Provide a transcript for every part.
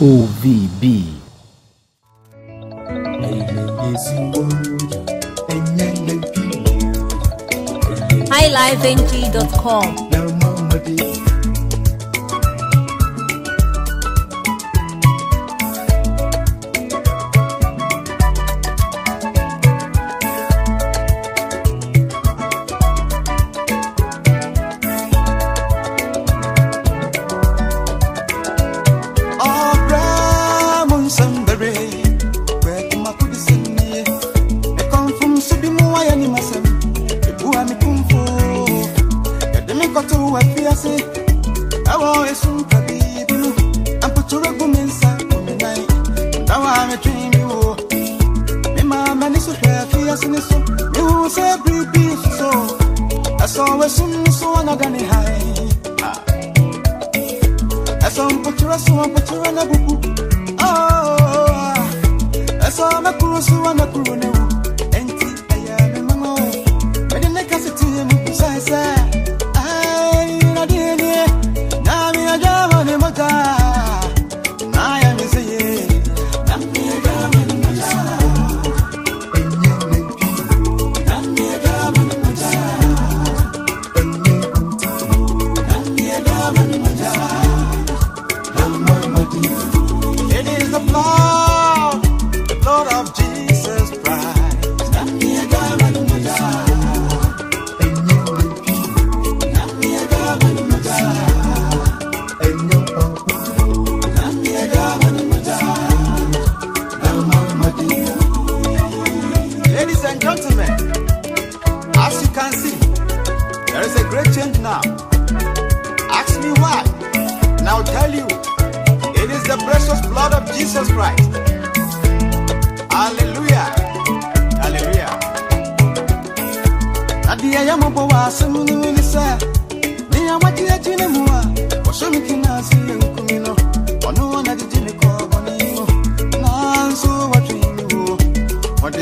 OVB. highlifeng.com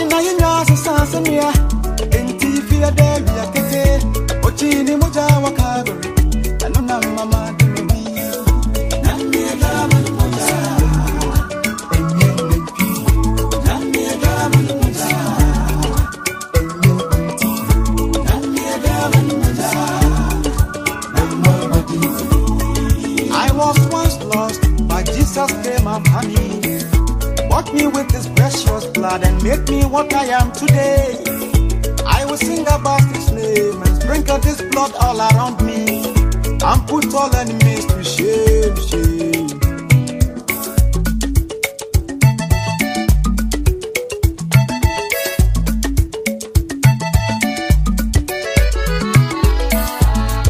na hinya so sa samia. Enti God all around me and put all enemies to shame, shame.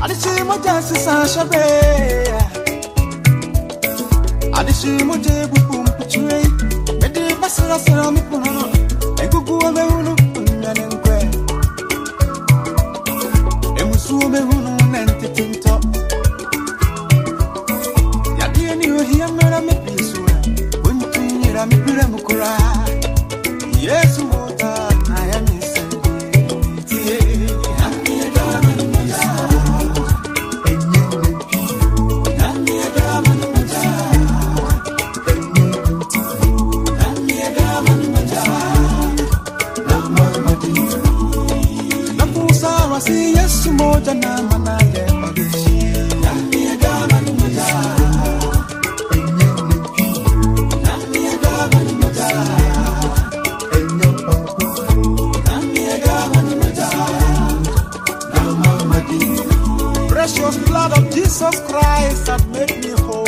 I didn't see my chances, I. Christ that made me whole.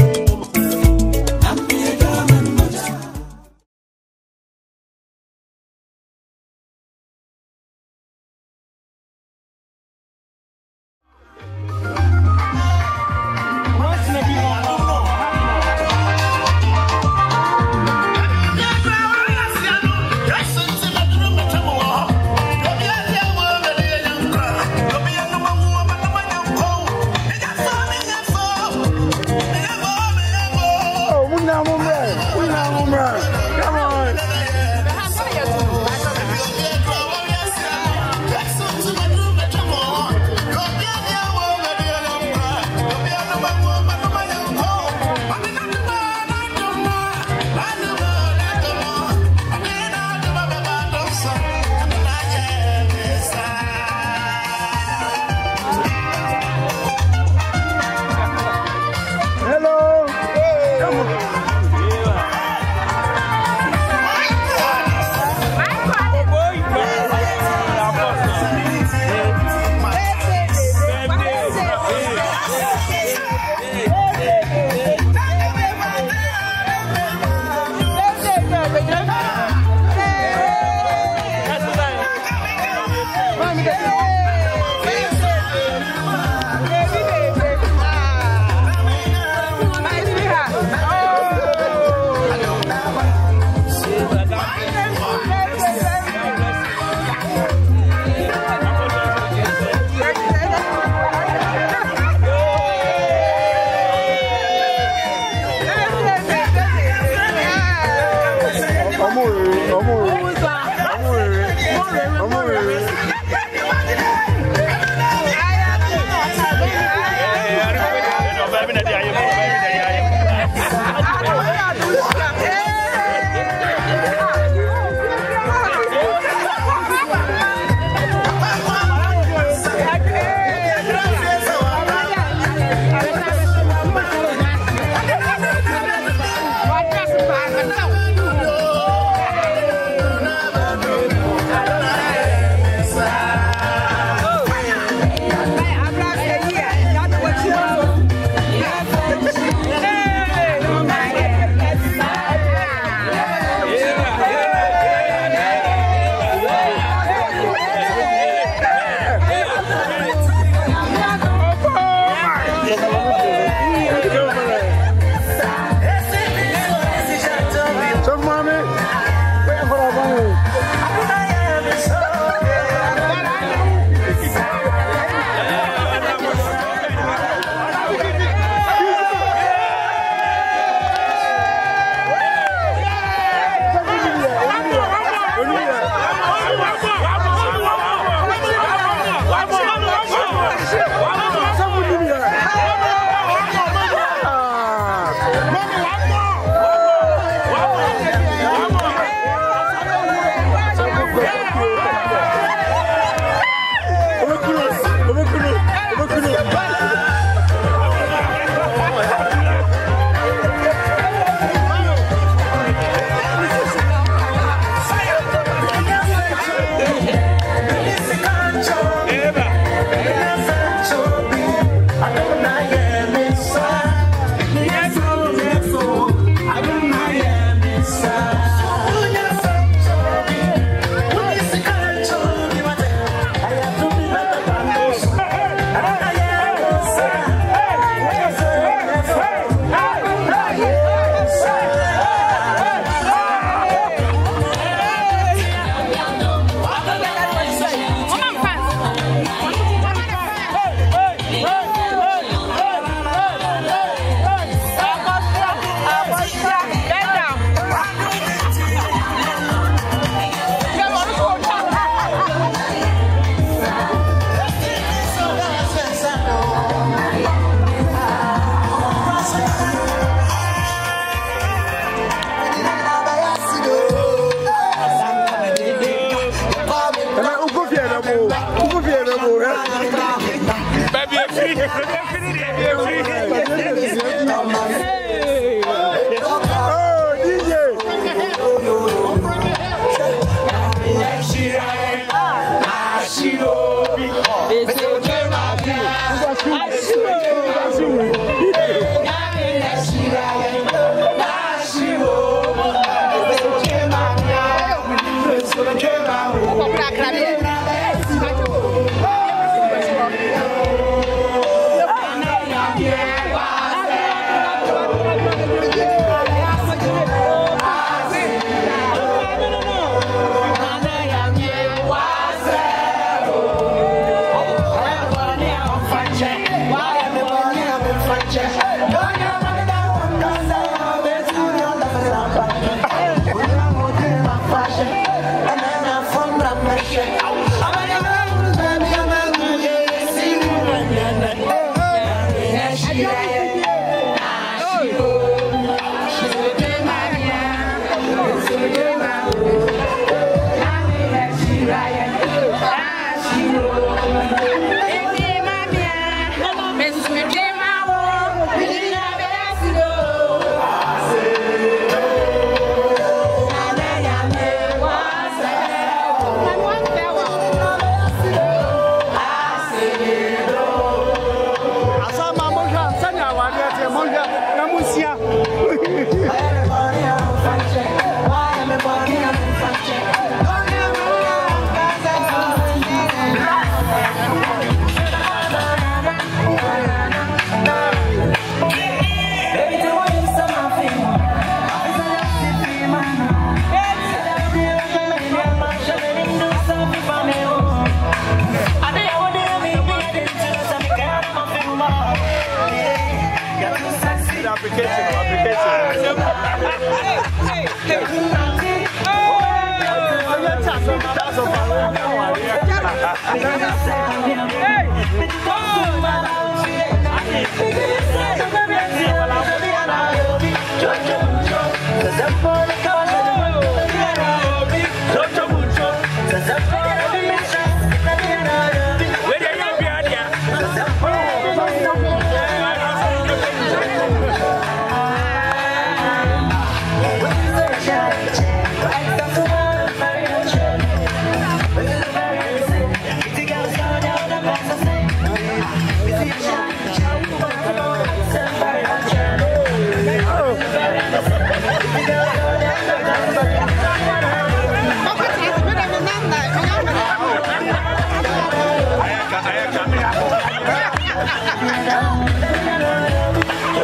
Cause I'm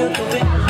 you doing?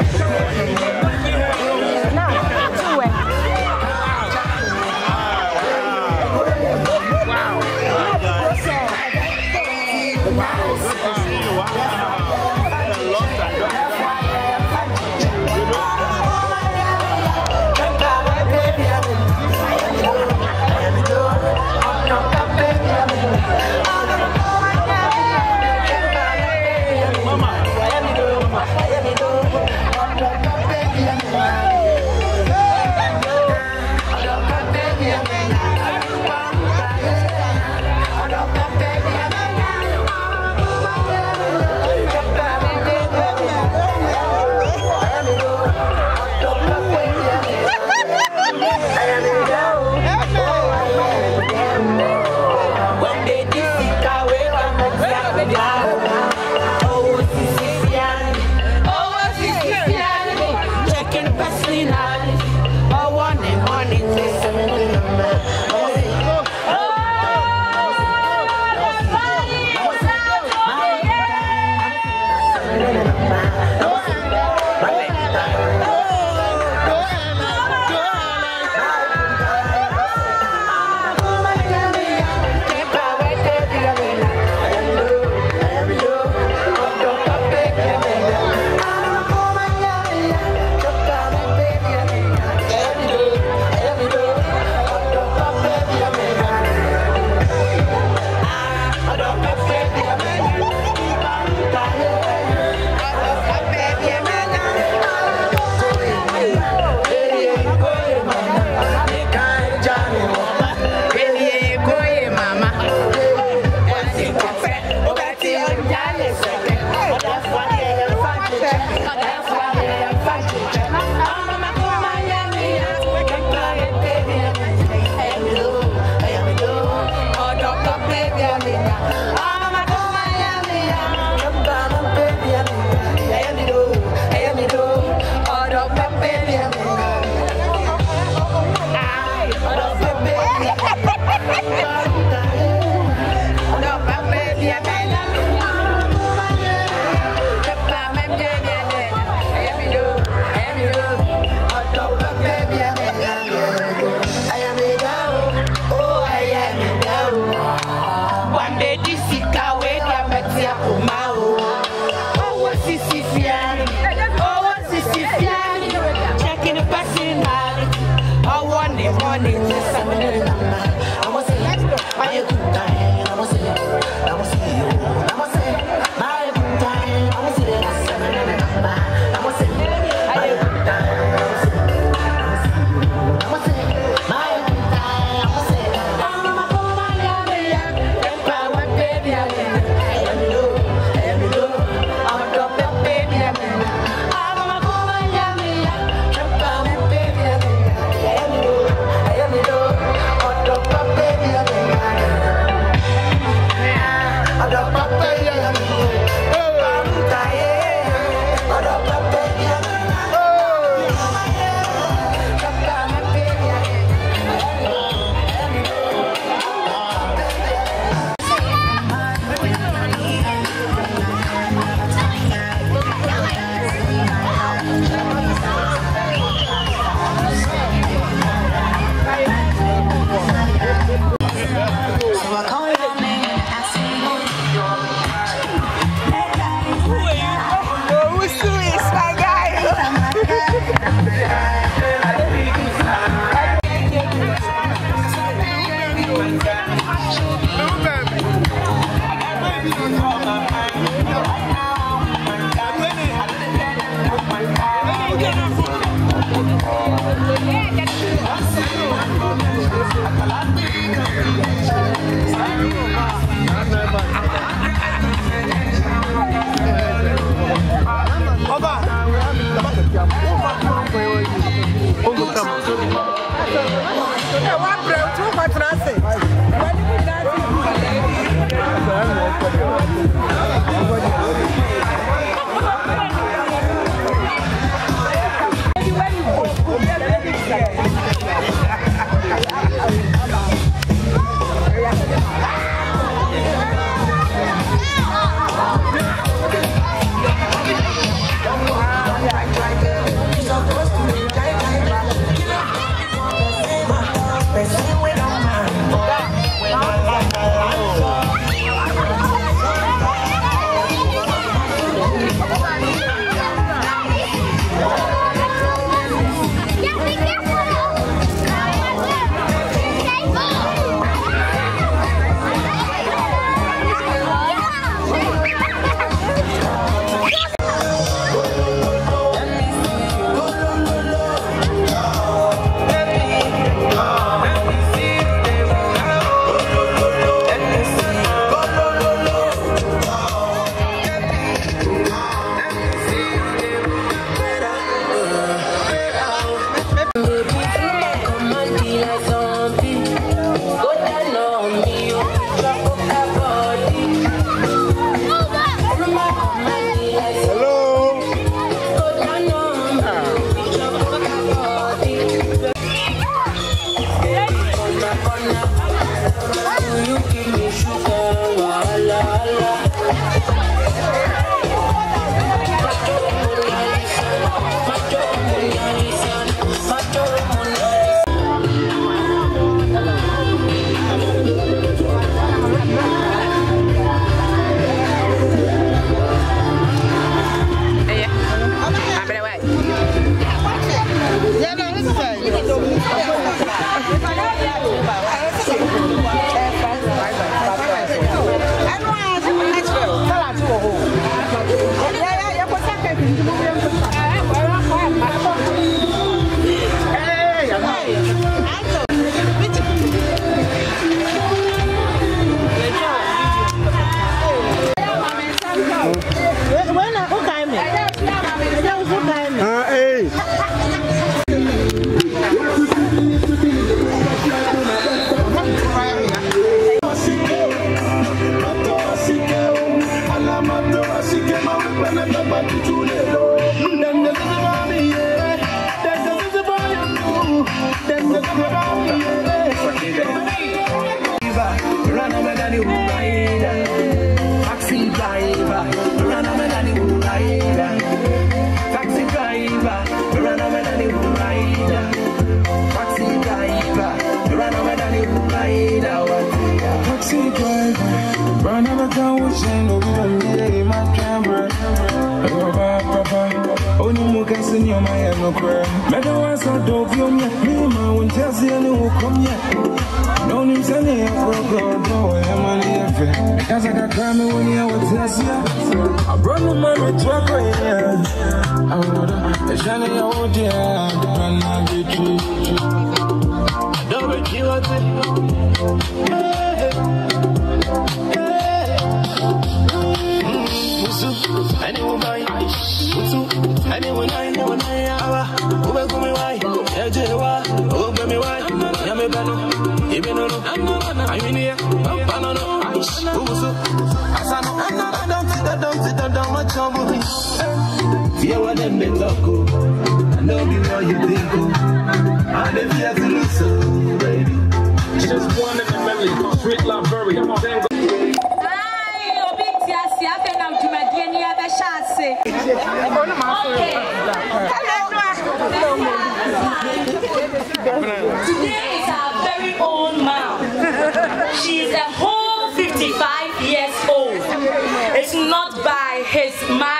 my Fear what them they talk oh. I know be what you think And if you have to lose, baby Just one in the melody, Street Library, then Ai, obi ti ase afei na dwumadie ni abɛhyɛ ase. Okay. Today is our very own mom. She's a whole 55 years old. It's not by his my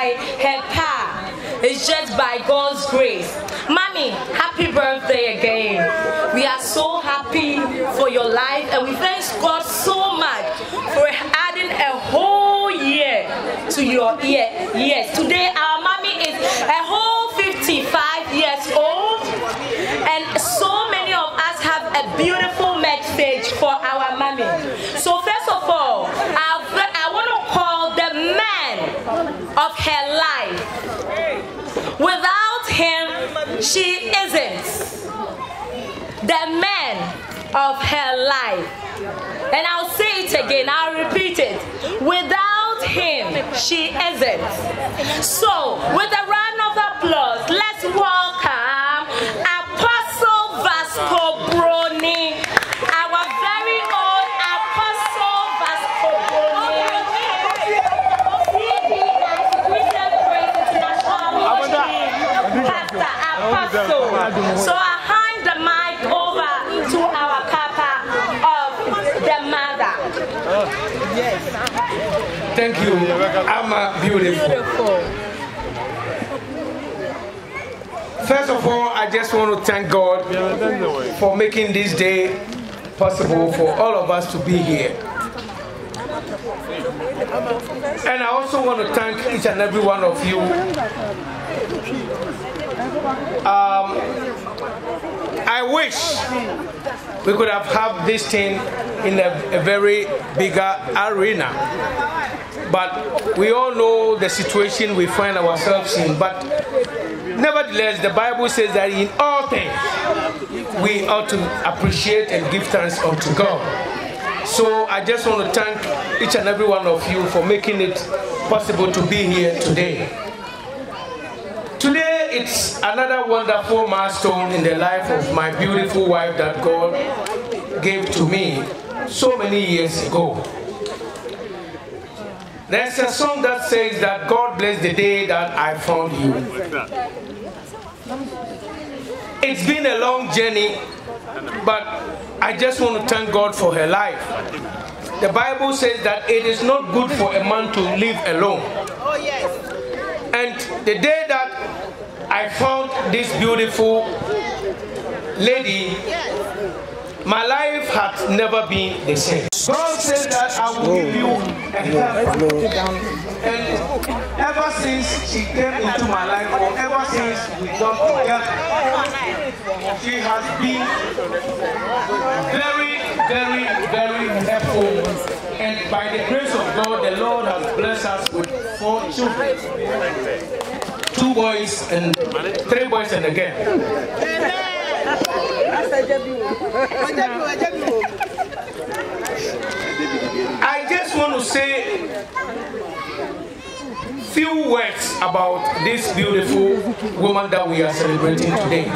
by her power. It's just by God's grace. Mommy, happy birthday again. We are so happy for your life and we thank God so much for adding a whole year to your year. Yes, today our mommy is a whole 55 years old and so many of us have a beautiful message for our mommy. So first of all, I, I want to call the man of her life. Without him, she isn't. The man of her life. And I'll say it again, I'll repeat it. Without him, she isn't. So, with a round of applause, let's welcome Thank you. I'm uh, beautiful. First of all, I just want to thank God for making this day possible for all of us to be here. And I also want to thank each and every one of you. Um, I wish we could have had this thing in a, a very bigger arena. But we all know the situation we find ourselves in. But nevertheless, the Bible says that in all things we ought to appreciate and give thanks unto God. So I just want to thank each and every one of you for making it possible to be here today. Today it's another wonderful milestone in the life of my beautiful wife that God gave to me so many years ago. There's a song that says that God bless the day that I found you. It's been a long journey, but I just want to thank God for her life. The Bible says that it is not good for a man to live alone. And the day that I found this beautiful lady, my life had never been the same. God said that I will give you a helper. And ever since she came into my life, or ever since we got together, she has been very, very, very helpful. And by the grace of God, the Lord has blessed us with four children. Two boys and three boys and a girl. I just want to say few words about this beautiful woman that we are celebrating today.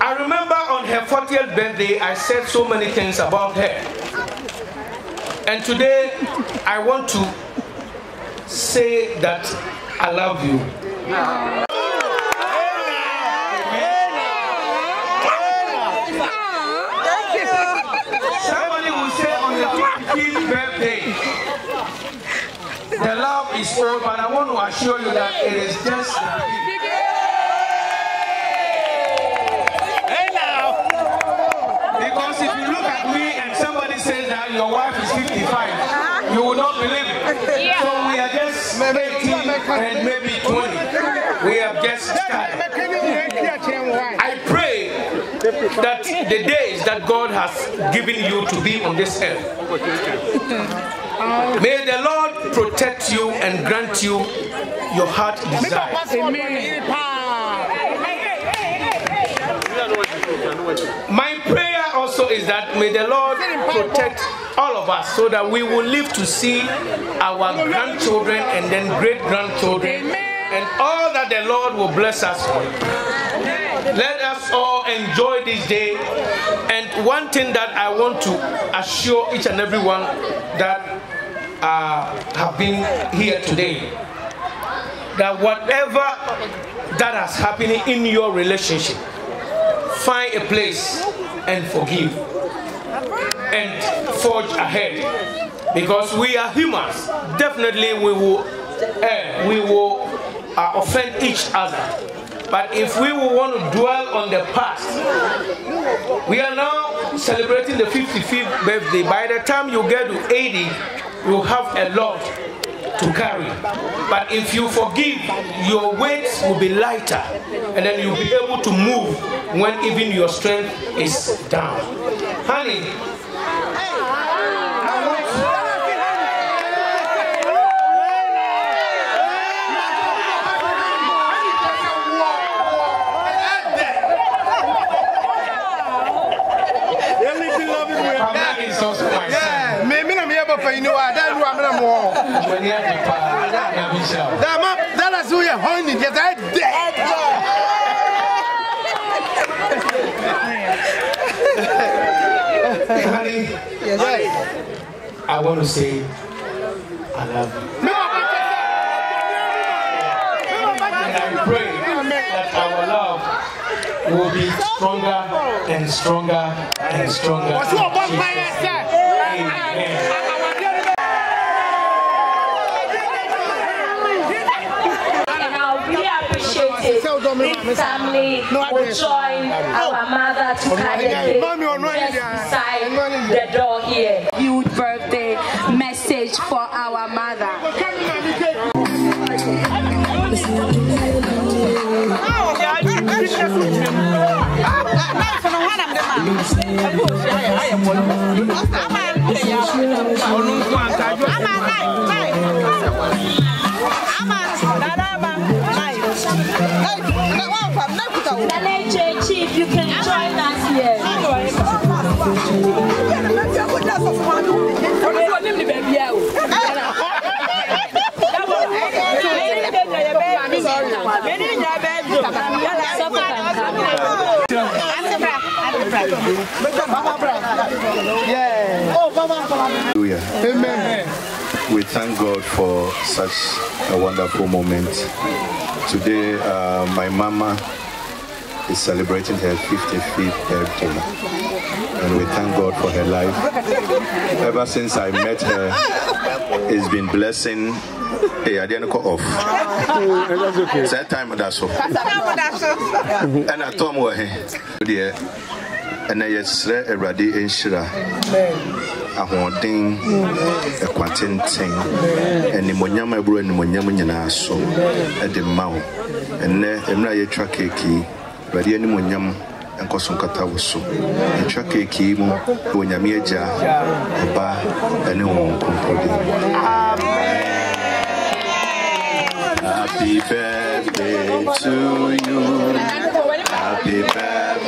I remember on her 40th birthday, I said so many things about her. And today, I want to say that I love you. 15th birthday. The love is old, but I want to assure you that it is just Hey now! Because if you look at me and somebody says that your wife is 55, you will not believe it. So we are just 18 and maybe 20. We have just started. That the days that God has given you to be on this earth, may the Lord protect you and grant you your heart desire. My prayer also is that may the Lord protect all of us so that we will live to see our grandchildren and then great grandchildren and all that the Lord will bless us with. Let us all enjoy this day. And one thing that I want to assure each and every one that uh, have been here today that whatever that has happened in your relationship, find a place and forgive and forge ahead. Because we are humans. Definitely we will err, we will uh, offend each other but if we want to dwell on the past we are now celebrating the 55th birthday by the time you get to 80 you have a lot to carry. But if you forgive, your weight will be lighter and then you'll be able to move when even your strength is down. Honey, I want Pamela is also my son. Me me na me eba fa yini wa da ru amena mo. When you have to pa- na Honey. Honey, I want to say I love you. And I pray that our love will be stronger and stronger and stronger. Amen. this family will join our mother to carry the just beside the door here. Huge birthday message for our mother. Ama, ama, You can join us here. Amen. We thank God for such a wonderful moment. Today, uh, my mama is celebrating her 55th birthday. And we thank God for her life. Ever since I met her, it's been blessing. Hey, I didn't call off. It's That time that's so. And I told him, dear, and I yɛsrɛ awurade nhyira ahoɔden ɛkwa tenten. Animonyam a animonyam nyinaa so ɛde ma wo. Ɛnnɛ mmerɛ a yɛtwa keeki awurade animonyam nkɔ nkata wo so. Yɛtwa keeki mu na onyame agya ɔba ɛne wɔn nkompɔden. Happy birthday to you. Happy birthday.